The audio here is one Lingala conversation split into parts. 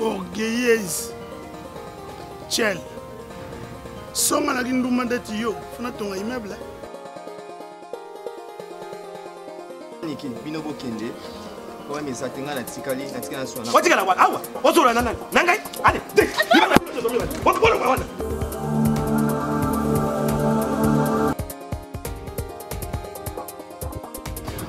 orgueilleuse chel songa na kindumba ndeti yo fana tonga immeuble niki bino bokende oyo meza te ngai natikali natikali naswana otikala wana awa ozolola na nani na ngai ale okoloba wana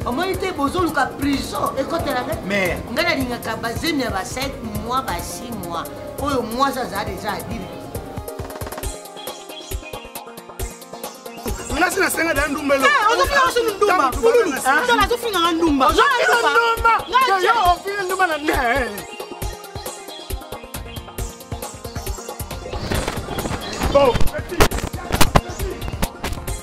omoni te bozoluka prison ekotela ngai mais ngai nalingaka bazemi ya ba 5 mois ba 6 mois oyo mwasi azala deja adile nasi nasenga da ndumbelo eh, azofinganga ndumba yo ofinga ndumba na ne Oh,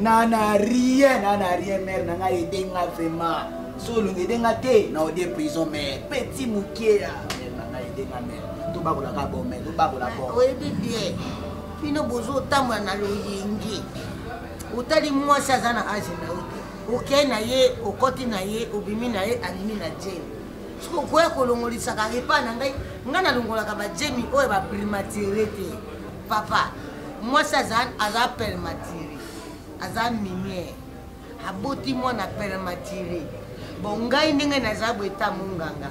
na na rien na na rien mère na ngai aide nga vraiment so olongi aide nga te na ode prison mère petit mokie ya mère na ngai aide nga mère tobakola ka bon mère tobakola bon oyebi bien bino bozotambola na loyenge otali mwasi aza na age na yo te okei na ye okoti na ye obimi na ye abimi na jemi soki okoya kolongolisaka epai na ngai ngai nalongolaka bajemi oyo baprimatire te papa mwasi aza permatire aza miniere aboti mwana permatire bo ngai ndenge naza boye ta monganga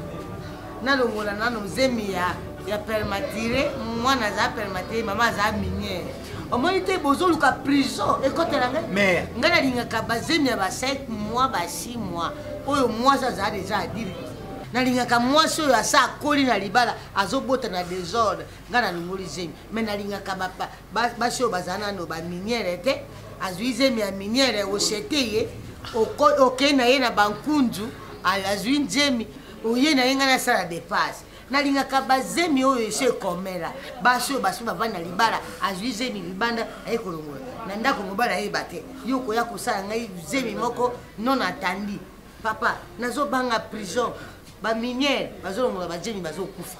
nalongola nano zemi ya ya permatire mwana aza permatire mama aza miniere omoni te bozoluka prison ekotela ngai ngai nalingaka bazemi ya ba 7 mois ba 6 mois oyo mwasi azala deja adiri nalingaka mwasi oyo asa akoli na libala azobota na desordre nga nalongoli zemi me nalingaka basi oyo bazala nano baminiere te azwi zemi ya miniere osete ye okei na ye na bankunzu azwi nzemi oye na ye ngai nasala depasse nalingaka bazemi oyo esi ekomela basi oyo basi bavandi na libala azwi zemi libanda aye kolongola na ndako mobali ayeba te yo okoya kosala ngai zemi moko non atandi papa nazobanga prison baminiere bazolongola bazemi bazokufa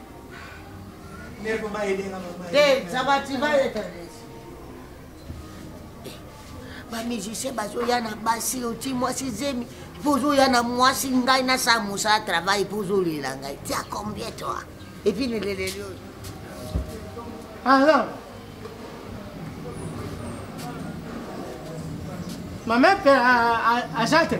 bamusicien bazoya na basi oti mwasi zemi mpo ozoya na mwasi ngai nasala mosala travail mpo ozolela ngai tia combien toi epuis leleleli oyo alors mama aza te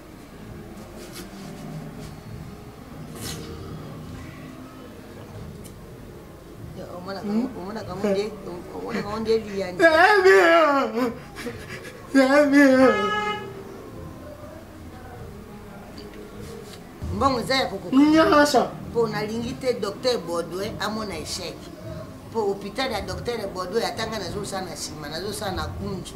mbongo eza ya kokoka mpo nalingi te docteur baudouin amona echec mpo hôpital ya docteur baudouin atanga nazosala na nsima nazosala na kunzu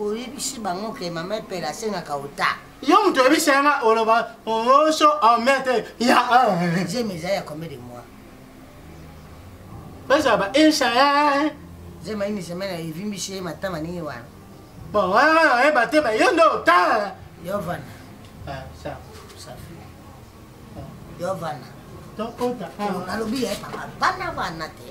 oyebisi bango ke mama epele asengaka ota yo moto oyebisi yanga oloba oso omete ya zemi eza ya combien de mois eza ba esaya zema ini semene evimbisi ye matama nini wana bon wana oyeba te ba yo nde otala yo vanda yo vanda alobi ye papa bana bana te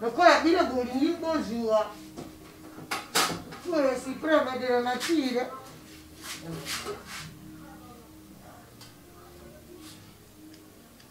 lokola bino bolingi bozua pure supreme de la nature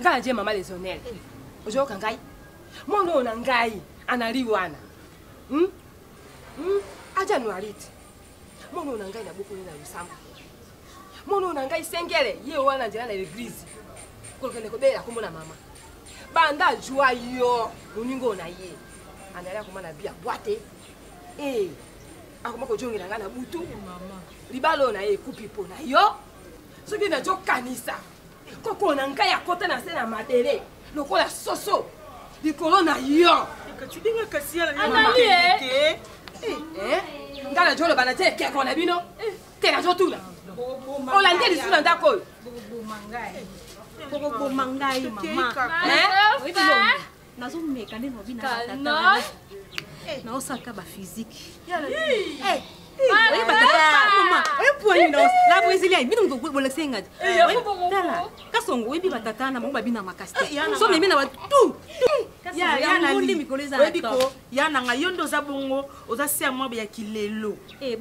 nga na je mama lesonel ozoyoka ngai mwana oyo na ngai anali wana hmm? Hmm? aja noirite mwana oyo na ngai nabokoli na losambo mwana oyo na ngai sengele ye wana nzela na eglize kokende kobelela kombo na mama banda ajwa yo moninga oyo na ye anali akoma na bia bwa te ee eh, akoma kojongela ngai na butu libala oyo na ye ekupi mpo na yo soki nazokanisa koko na ngai akota na se na mabele lokola soso likolo na yo ngai najoloba na te keko na bino eh. te nazotuna olandi lisusu na ndako oyo bokoboma ngai mama nazomeka nde nobi na eh. naosaka baphysique kasongo oyebi batata na bango babina makasi te eh, so meme na batu ya nanga yo nde oza bongo oza se ya mwaba ya kilelo eh,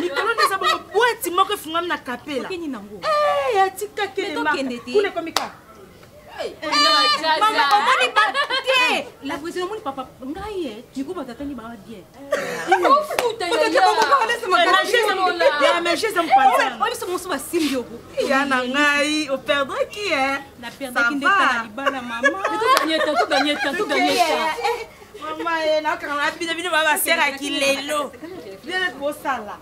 mikolo nde eza bongo bwati moko efungami na kapela eh, atikakende te mama omoni ba te la brésil omoni papa ngai ye niko batatani bawa bien oyebiso mosu basimbi yoko ya na ngai operdaki e naperdaki nde tala libala mama nakanga bino bino babaseraki lelo bino bosala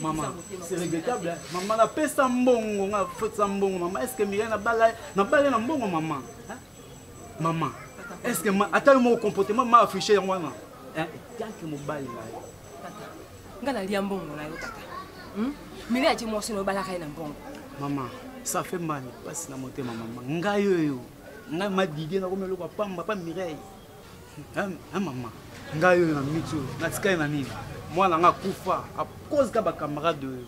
mama c'est regrettable hein. mama napesa mbongo nga fotisa mbongo mama estce mirai nabala nabala na mbongo mama hein? mama estce ata yo moko comportement ma affiche yango wana etanke mobali na yo nga nalia mbongo na yo tata hmm? mirai ati mwasi na yo balaka ye na mbongo mama ça fait mal mpasi na motema mama ngai oyo ngai madidie nakomi eloko ya pamba pa mireille un maman ngai oyo na minute oyo natikali na nini mwana nga akufa akozi ka bacamarade oyo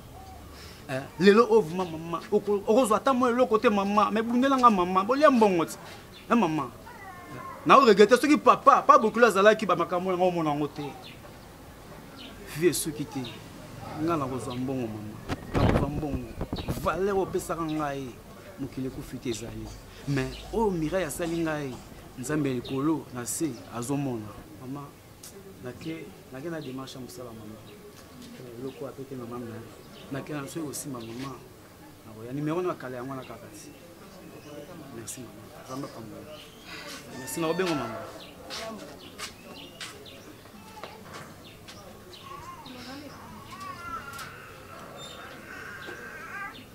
eh, lelo oyo vrima mama okozwa ata mwa eloko te mama me bundela nga mama bolia mbongo ti e eh, mama nao regrete soki papa pa bokilo azalaki bamakambo yango omona yango te vie esuki te ngai nakozwa mbongo mama nakozwa mbongo valeur opesaka ngai mokili ekufi te ezali me oyo oh, mirai asali ngai nzambe ya likolo na se azomona mama nake nake na demarche ya mosala mama eloko eh, apete mama me nake na soki kosimba mama nakoya nimero na kala yango na kaka ti merci mama nzambe apambola merci nakobengo mama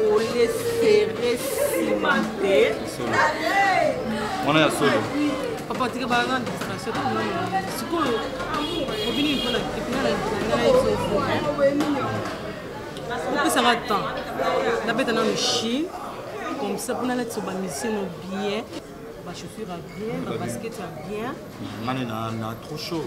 Ole serre simante. Mwana ya solo. Papa tika ba na distraction to na sikoyo. Obini ko na kipina na na hizo. Pesa nga temps. Na beta na Chine. Comme ça pour na la tsoba mission bien. Ba chaussures bien, ba basket bien. Mane na na trop chaud.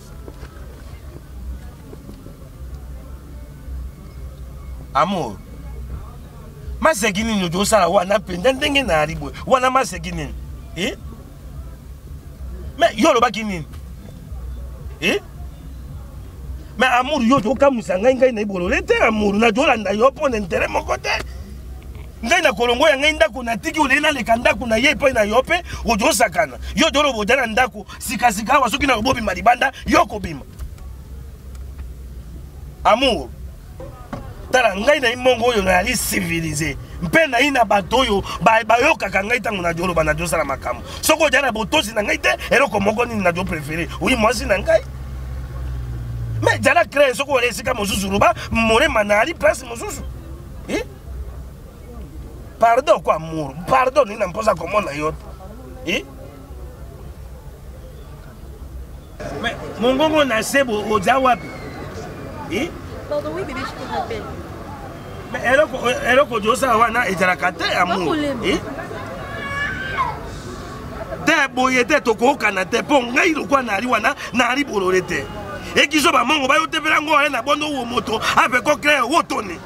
amour maseki nini tozosala wana mpenza ndenge na yali boye wana maseki nini e eh? me yo olobaki nini e eh? me amour yo tokamwisa ngai ngai na ebolole te amour nazolanda yo mpo na intere moko te ngai na kolongo ya ngai ndako natiki olei naleka ndako na ye epai na yo mpe ozosakana yo toloba oza na ndako sikasika awa soki nako bobima libanda yo kobima amour tala ngai na imongo oyo nayali civilise mpe nayi na bato oyo bayokaka ngai ntango najo oloba najo osala makambo soki ojali na botosi na ngai te eloko moko nini najo préféré oyi mwasi na ngai me jala cree soki ola esika mosusu loba molema nayali place mosusu eh? pardon kwa amour pardon nini na mposa komona yo te eh? Mais mon gongo na sebo oza wapi? Eh? Pardon, oui, bébé, je te rappelle. Mais eloko eloko diosa wana ezalaka te amour. Eh? Te boye te tokokana te mpo ngai lokola nali wana nali bolole te ekizo bamongo bayotepela ngo aye na bondo wo moto ape ko créer wotone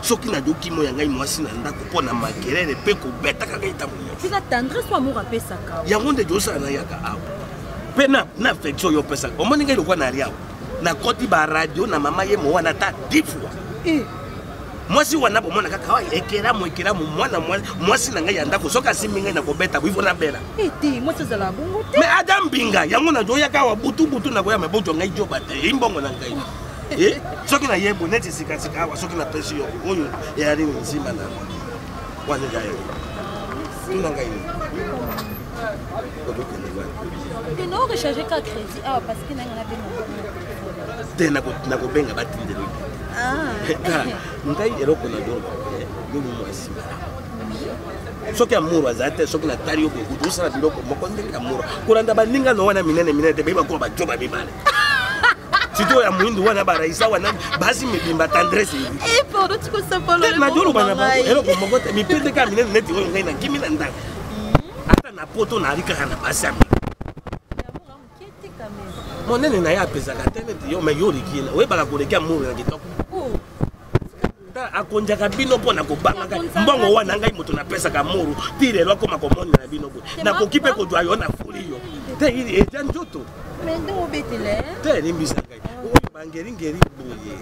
soki nadoki moi ya ngai mwasi na ndako mpo na makelele mpe kobetaka ngai ntango yango nde josala nayaka awa mpe na affection oyo opesaka omoni ngai lokola nali awa nakoti baradio na mama ye mowana ata difwa eh. mwasi wana bomona kaka wa ekelamu ekelamu mwana mwasi na ngai ya ndako soki asimbi ngai nakobeta boivo nabela eh, me ada mbinga yango nazoyaka awa butubutu nakoya mabotwa ngai joba te imbongo na ngai Eh, soki na yebo neti sikasika awa soki napesi yo oyo eyali nzima na wana eza yo tuna ngai nini okokende wana orecharge ka crédit awa parce que nanga nabenga te nakobenga batindelo ah. ngai eloko na dongo eh, yomi mwasi soki amour aza te soki natali yo bokutu osala biloko moko ndenge amour kolanda baninga no wana minene minene te beyi bakola bajoba mibale surtout ya moyindo wana baraisa wana basi mibimba tendresse eloko moko te mipende kaka minene neti oyo ngai nakimi na ndako ata na poto naali kaka na basi ya monene na ye apesaka te neti yo mai yo oleki oyebaka koleki amour na kitoko akonjaka bino mpo na kobangaka mbongo wana ngai moto napesaka muru ti lelo akoma komoni na bino boye nakoki mpe kozwa yo na foli yo te eja nzoto te elimbisa ngai oyo bangeringeri boye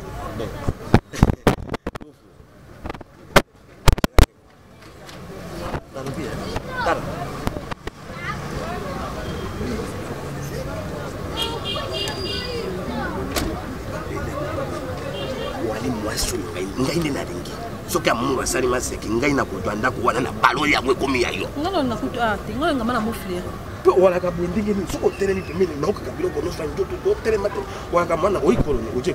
ngai nde nalingi soki amour asali maseki ngai nakutu andako wana na baloli yango ekomi ya yo mpe owalaka boye ndenge nini soki otelemi pembeni naokaka biloko nyonso ya nzoto otelema te owalaka mwana oyikoloni oje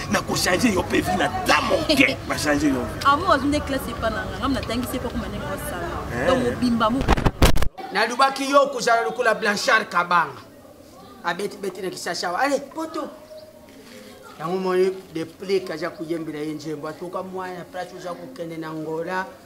nakochange yo mpe vi na ta moke bachange yo amo azwi nde classe epa na nga ngam natangisi epa koma ndenge osala eh. donc mobimba mo nalobaki yo kozala lokola blanchard kabanga abetibeti na kisasa awa ale poto yango moni deplic aza koyembela ye nzembo atoka mwana place oza kokende na ngola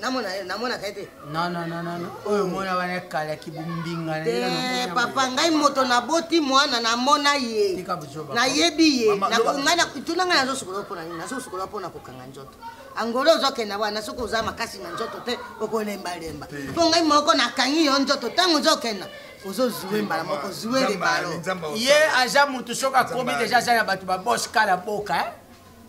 namona eh, namonaka ye te nonnnn oyo mona wana ekala kibombinga te eh, papa ngai moto naboti mwana namona ye nayebi ye tuna ngai nazosukola mpona nini nazosukola mpona kokanga nzoto angola ozokenda wana soki oza makasi na nzoto te okolembalemba mpo ngai moko nakangi yo nzoto ntango ozokenda ozozue mbala moko zue lebalo ye aza motu soki akomi deja aza na bato babos kala boka eh?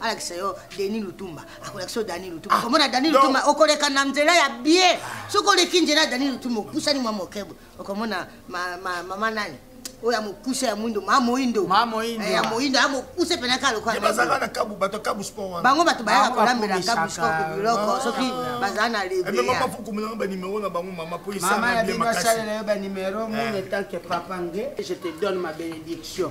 alakisa yo deni lutumba akolakisa yo dani lutumba ah, okomona dani lutumba okoleka na nzela ya bie soki oleki nzela ya dani lutumba opusani mwa moke okomona mama nani oyo ya mokuse ya mwindo ma moindo eh, ya moindo ya mokuse mpena kaka lokobango bato bayaka kolambela kabu sport biloko soki bazala na lebeabafukumela banimero na bango mama mpo esaamama na bino asalela yo banimero mune eh. tanke papa nge je te donne ma bénédiction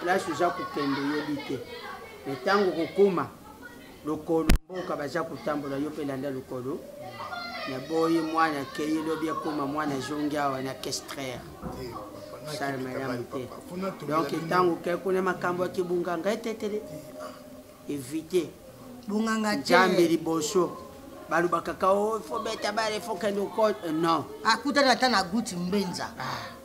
place oza kokende oyebi te me ntango kokoma lokolo mboka baza kotambola yo mpe landa lokolo naboyi mwana akei lobi akoma mwana azongi awa na kestrere sala malamu te donk ntango okei kuna makambo ya kibunga ngai tetele evite bonganga te nzambe liboso balobaka ka o oh, fo beta bare fo kende okot eh, non akutani ata na guti mbenza ah.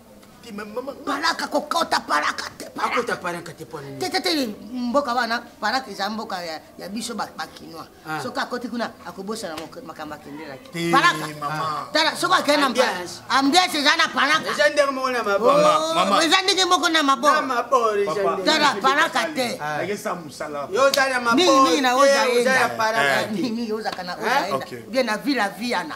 paraka kokota paraka te akota paraka te pona te te te mboka wana paraka eza mboka ya biso bakinois ah. soki akoti kuna akobosana makambo akendelaki paraka tala soki akei na ambiance eza na paraka eza ndenge moko na maboma oh, eza ndenge moko na maboma tala paraka te mingi mingi na oza enda mingi mingi ozaka na oza enda bien na villa viana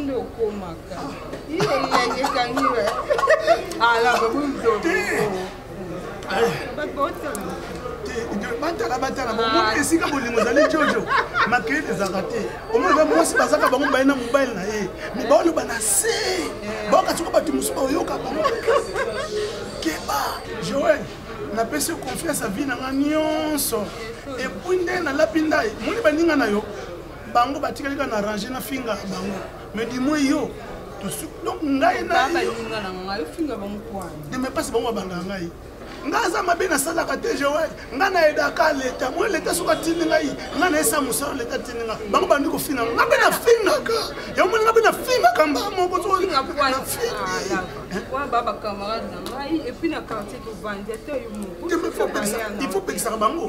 nde okomaka iyolekekangiwe batala batala bomoni esika bolingo ezali jojo makeyete ezalaka te omoni ba mwasi bazaka bango mbaye na mobali na ye me baoloba na se baoka soko bato mosusu baoyoka bango keba joel napesi confiance ya vi na nga nyonso epui nde nalapi ndai moni baninga na yo bango batikali kaka na range na finga bango mais du moins yo donc ngai nayodeme mpasi bango babangaka ngai ngai aza mabe nasalaka te joel ngai na edaka leta moye leta soki atindi ngai ngai nayesa mosala leta atindi ngai bango bandi kofinga ngai mpe nafingaka yango moni ngai mpe nafingaka mbaa moko il faut pekisaka bango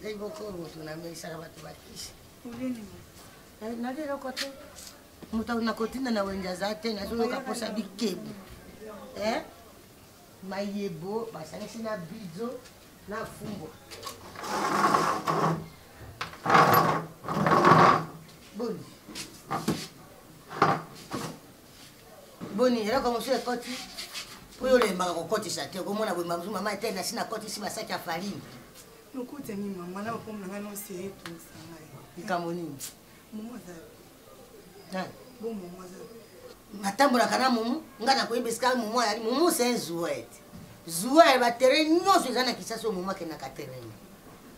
Ngai boko moto namelisaka bato bakisi. Eh, nali eloko te moto nakotinda na wenje aza te nazoyoka mposa bikebo eh? mayebo basangisi na bizo na fumbo boni boni eloko mosusu ekoti mpo yo olembaka kokotisa te okomona boye mamosusu mama ete nasi nakotisi basaki ya farine lokuta nini mama na bakomi na ngai nosi etungisa ngai likambo nini momo aza bo momo aza natambolaka na momo ngai nakoyeba esika momo ayali momo se zuete zuere baterrain nyonso eza na kisasa oyo momo akendaka terrain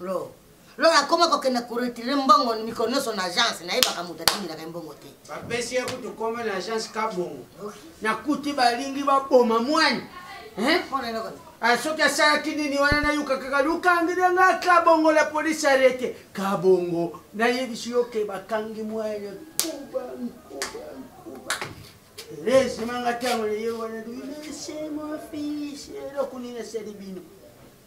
lo lo nakoma kokende koretire mbongo mikolo nyonso na agence nayebaka moto atindelaka mbongo te bapesi ye kutu koma na agence kabongo nakuti balingi baboma mwani ah, soki asalaki nini wana nayuka kaka lukangile nga kabongo la polisi arete kabongo nayebisi yo ke bakangi mwani kuba nkuba nkuba rezima nga ntango naye wana duilese mofisi eloko nini asali bino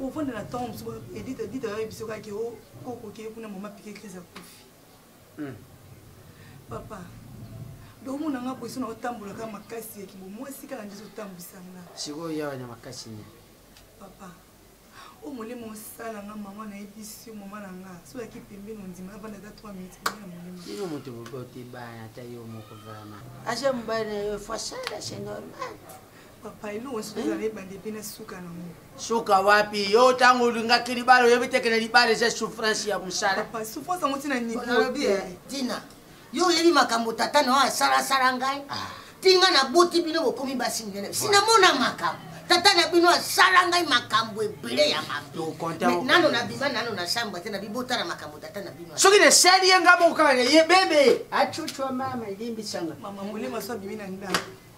ovanda na ntango mosusu edite edite ayoki biso kaka ke okokei kuna mama pike crise akufi hmm. papa domona nga boye so na otambolaka makasi ya kibomwasi kaka nde ezotambwisa nga sikoyo yawa na makasi nini papa o molimo osala nga mama nayebisi yo mama na nga so yaki pembeni ondima avanda ata 3 minutes pembeni ya molimo bino moto boboti bana ata yo moko vraimen aza mobali na yo fasala c'est normal papa elongo soki ezala ebanda epe na suka nango suka wapi yo ntango olingaki libala oyebi teke na libala eza souffrance ya mosala souffrance yango ntina niniolobi ntina yo oyebi makambo tata na oyo asalasala ngai ah. tinga naboti bino bokomi basi minene sinamona makambo tata na bino asala ngai makambo ebele ya mabenano na bima nano na samba te na bibota na makambo tata na bino soki nasali ye ngai mokokaka na ye bebe acucwa mama elimbisanga mama molema so abimi na ndako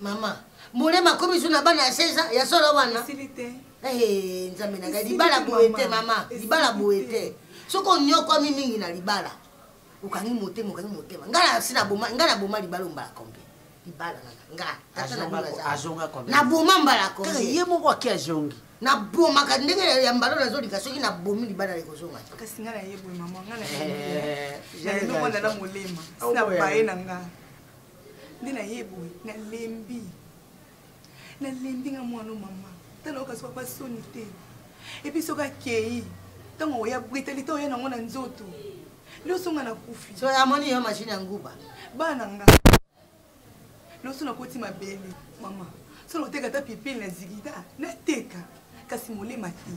mama molema akomi zu na bana ya 16 ans ya solo wana eh, nzambe na ngai libala boye te mama libala boye te soki onyokwami mingi na libala okangi motema okangi motema ngai nasi naboma ngai naboma libala ombala combien libala naboma mbala combien ye moko aki azongi nabomaka ndenge ya mbala oyo nazolika soki nabomi libala likozonga kasi ngai nayebwe mama ngai nayeelongo eh, na na molema sina baye na ngai nde na ye boye nalembi nalembi nga mwana mama tala oyo kasi papa soni te epuis soki akei ntango oya brutalité oya nango na nzoto loso nga nakufi so amoni yo mashine ya nguba bana nga loso nakoti mabele mama so nakoteka ata pipili na zigida nateka kasi molema te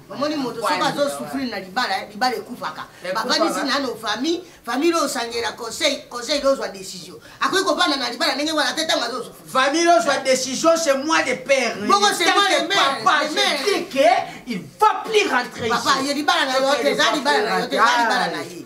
omoni moto soki azo souffrir na libala eh, libala ekufaka eh, bavandisi nano famille famille oyo osangela conseil conseil ozwa décision akoki kovanda na libala ndenge wana te ntango azo famille ozwa décision chez moi de père bongo chez moi de mère papa je dis que il va plus rentrer ici papa ye libala na yo te eza libala na yo te eza libala na ye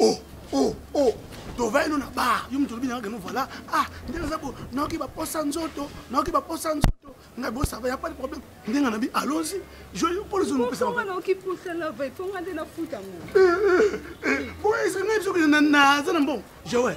oh oh oh tovai no na bar yo moto olobi nayaka no voilà ah nde naza bo nayoki baposa nzoto nayoki baposa nzoto ngai bosava ya pas de problème nde ngai nabi alonzi joyo mpo lozo nopesanga nayoki posa na vai mpo ngai nde nafuta ngo boyesa ngai biso kende naza na mbongo joel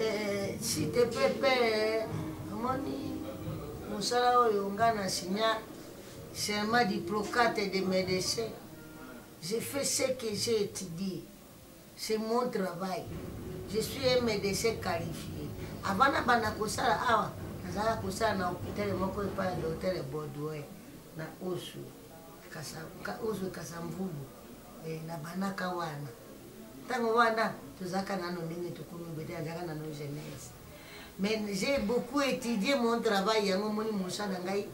eh, site pepe omoni mosala oyo nga na signa serment diplocate de médecin j'ai fait ce que j'ai étudié c'est mon travail je suis un médecin qualifié avant na banda kosala awa ah, nazala kosala na hôpital moko epai ya docteur baudouin na osu osu kasamvubu Eh, na banaka wana ntango wana tozalaka nano mingi tokomi bete azalaka nano jeunesse mais j'ai beaucoup étudié mon travail yango omoni mosa na ngai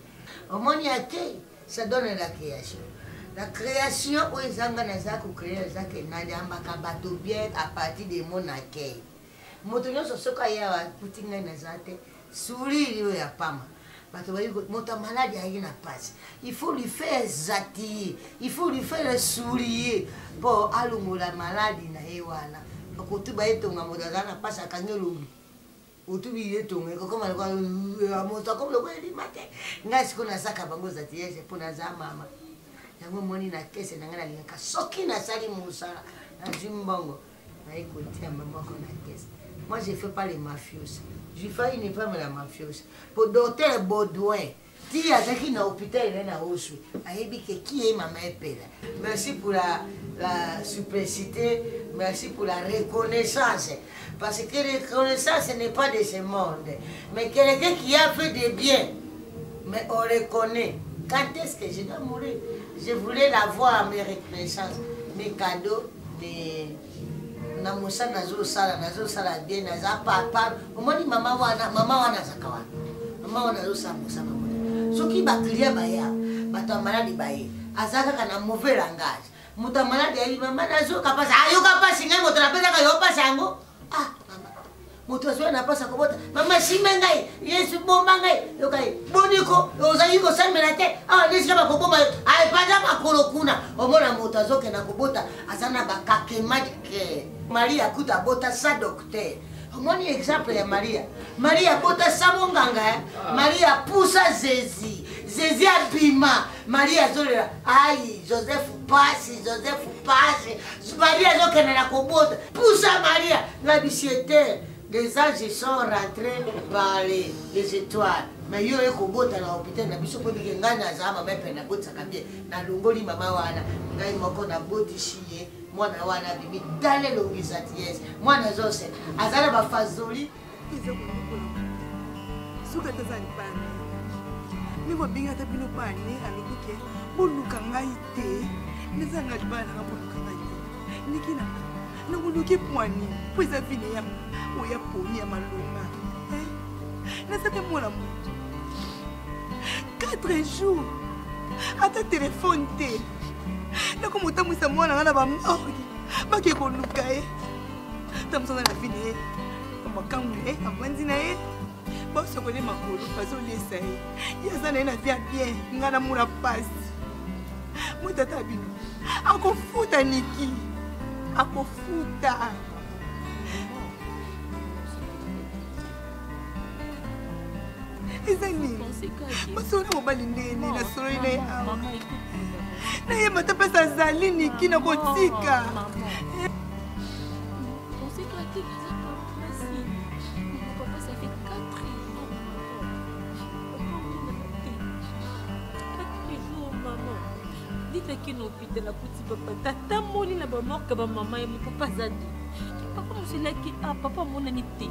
omoni ake ça donne la création la création oyo ezanga naza kocree ezake nayambaka bato bien à partir de mon accueil moto nyonso soki aye awa akuti ngai naza te sourire oyo ya pama bato bayi moto ya maladi ayaki na mpasi il faut lui faire zatiye il faut lui faire sourire mpo alongola maladi na ye wana akotuba ye tonga moto azala na mpasi akangi elongi otubi ye tonga ekokoma lokola euh, moto akomi lokola elima te ngai sikoyo nazaka bango zatiyese mpo naza mama yango omoni na kese na ngai nalingaka soki nasali mosala nazwi mbongo naye kotia maboko na kesi moi je fais pas les mafios je fais une femme la mafios po docteur baudouin ti azalaki na hôpital ene na oswe ayebi ke ki ye mama epela merci pour la, la suplicité merci pour la reconnaissance parce que reconnaissance n'est pas de ce monde mais quelqu'un qui a fait des biens mais on reconnaît quand est-ce que je dois mourir Je voulais la voir mes reconnaissances, mes cadeaux, mes na mosala nazosala nazosala bien naza papa omoni mama wana mama wana azaka wana mama wana azosala mosala wana soki baclient baya bato ya maladi baye aza kaka na mauvais langage moto ya maladi ayebi mama nazoka mpasi ayoka mpasi ngai moto napesaka yo mpasi yango ah mama moto azwa na mpasi akobota mama simba ngai yesu bomba ngai yoka ye boniko ozali kosambela te awa nde esika bakoboma yo aepaza makolo kuna omona moto azokenda kobota aza na bakakemadike maria kuta abota sa docteur omoni exemple ya maria maria abota sa monganga eh? ah. maria apusa zezi zezi abima maria azolela ai joseph pasi joseph pasi maria azokende na kobota pusa maria na bisiete les anges sont rentrés par les, les étoiles mais yo oye kobota na hôpital na biso mpo ndike ngai nazala mama epe nabotisaka bie nalongoli mama wana ngai moko nabotisi ye mwana wana abimi dale longisatiese mwana zose azali na bafazoli eza komokola suka te eza libani ndenge obengi ata bino bane alobi ke boluka ngai te ndeza ngai libala nanga boluka ngai te ndiki na nakoluki pwani mpo eza vine ya oya poni ya malonga eh? naza te mwana moto 4 jours ata telefone te nakomotambwisa mwana ngai na bamorge bake koluka ye eh? ta moto aza na vie na ye makambo na ye avandi na ye basokoli makolo bazolesa ye ye aza na ye na vie ya bien ngai namona mpasi motata bino akofuta niki akofuta eza nini mwasi wana mobali ndenge nini nasololi na ye awa nayeba ata mpasi azali niki na kotika akendaki na hôpital akuti papa tata moli na bamorke bamama ye mopapa aza te papa moselaki a ah, papa amonani te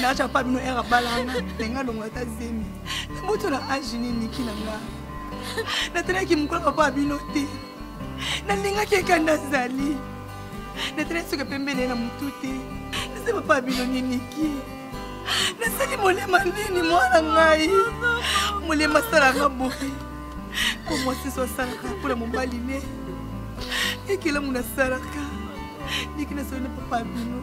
nacha pa bino era balanga ndenga longo ata zemi moto na age nini ki na nga natalaki mokolo papa ya bino te nalingaki ekanda azali natalaki soki pembeni na motu te nase papa ya bino niniki nasali molema nini mwana ngai molema asalaka boye mpo mwasi so asalaka mpo na mobali ne ekelamu nasalaka ndiki nasali na papa ya bino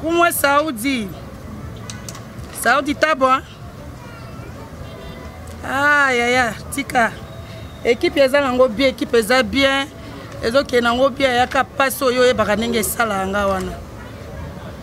kumwe saudi saudi tabo hein? ah yaya tika ekipe eza nango bien ekipe eza bien ezokende nango bien yaka mpasi oyo oyebaka ndenge esala yanga wana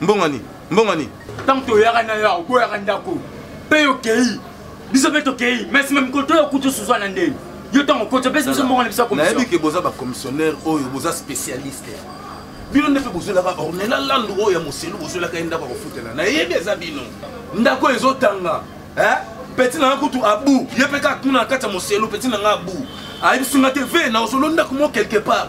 mbongo nini mbongo nini ntango toyaka na yo akoboyaka ndako mpe okei biso mpe tokei mais meme koto yo kutu suzwa na ndenge yo ntango okoti opesi biso mbongo na biso ya commission nayebi ke boza bacommissionnaire oyo boza spécialiste bino nde mpe bozwelaka ornela landu oyo ya moselu bozwelaka ye ndako ya kofutela nayebi eza bino ndako oyo ezotanga peti na nga kutu abu ye mpe kaka kuna na kati ya moselu peti na nga abu ayebisi nga te ve na osolo ndako mo quelque part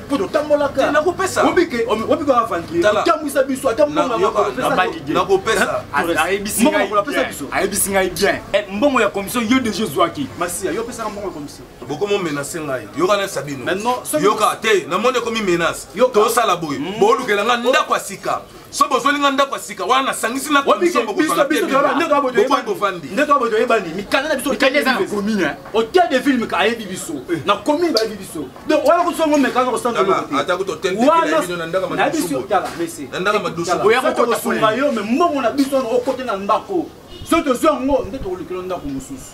mpo totambolaka nakopesa obike obike aventurier otambwisa biso ata mbongo ayebisi ngai bien eh, mbongo ya commission yo deja ozwaki masiya yo opesaka mbongo ya commission bokomi omenase ngai yoka na sabino yoka te namoni ekomi menace tosala boye mm. bolukela ngai ndako ya sika so bozweli nga ndako ya sika wana nasangisi na commission bokosala te bovandi nde toa boto oyebani mikanda na biso mikanda eza na commune hotel de ville mika ayebi biso eh. na commune bayebi biso donc wana kutu songo mekanga kosanga na biso tala mese oya kokosunga yo me mbongo na biso wana okote na ndako soki tozwi yango nde tokolukela ndako mosusu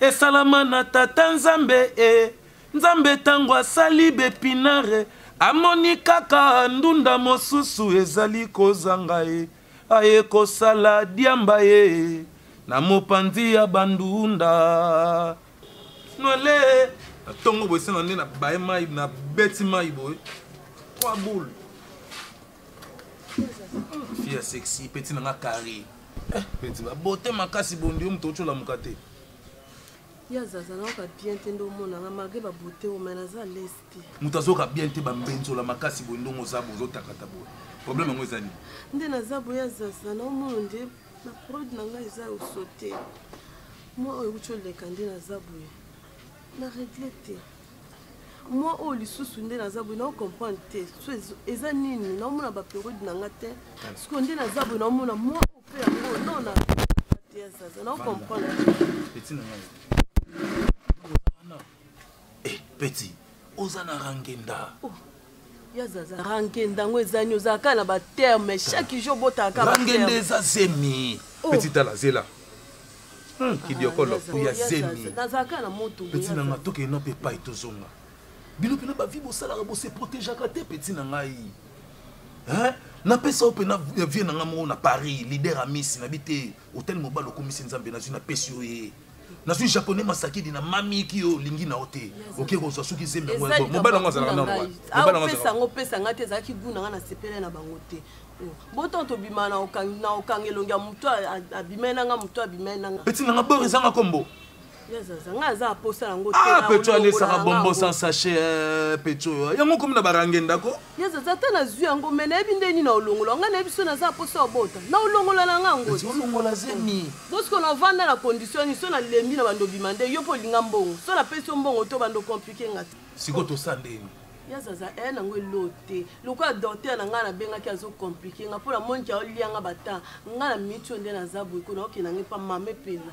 Esalama na tata nzambe eh. Nzambe tango asali bepinare amoni kaka ndunda mosusu ezali kozanga eh. Aye kosala diamba eh. Na mopanzi ya bandunda nwele na ntongo boye senga nde na baye mai na beti mai boye 3 boule fille ya sexy peti na nga carré eh, peti ba beauté makasi bondi yo moto otyolamuka te ya zaza nayoka bien te nde omonanga malgré ba beauté oyo mai naza lese te moto azoyoka bien te bambenzola makasi boye ndongo oza boye ozotakata boye problème yango eza nini nde naza boye ya zaza naomona nde baprode na ngai eza osote mwa oyo euti oleka nde naza boye na regle te mwa oyo lisusu nde naza boye nao comprendre te so eza nini naomona baperiode na nga te sikoyo nde naza boye naomona mwa oyo mpe yango no na te ya zaza nao comprendre peti na ngai oza wana e peti oza na rangenda oh. ya zaza rangenda yango eza nini ozala kaka na baterme chaque jour obotaka rangenda eza zemi oh. peti tala zela hmm, ah, kidiokolo ya zemi peti na nga tokende na mpe epai tozonga bino mpena bavi bosalaka bose protegeaka te peti na ngai napesa yo mpena vie na ngai moko na paris lider amisi nabi te otali mobali okumisi nzambe nazwi napesi yo ye nazwi japonais masakidi na mamiki yo olingi na yo te oke kozwa soki zembe yango ya mobali yango azalaka nanopesa yango opesa ngai te ezalaki gu na ngai nasepele na bango te botan tobima na okanga elongi ya motu abimai na ngai motu abimai na ngai peti na ngai bor ezanga kombo Ah, pecho alesaka bombo sans sachet eh, pecho eh. yango okomi na barange ndako yazaza ata nazwi yango me nayebi nde nini na olongola ngai nayebi so naza mposa ya bota na olongola na ngai yangoolongola zemi bosiko navanda na condition nini so nalembi na bando obima nde yo mpo olinga mbongo so napesi yo mbongo to bando komplike nga te siko tosa ndeni yazaza eye eh, nango elo te lokola docteur na ngai nabengaki azokomplike nga mpo namoniki aolia nga bata nga na miti oyo nde naza boye ko naokenda ngai mpa mama epela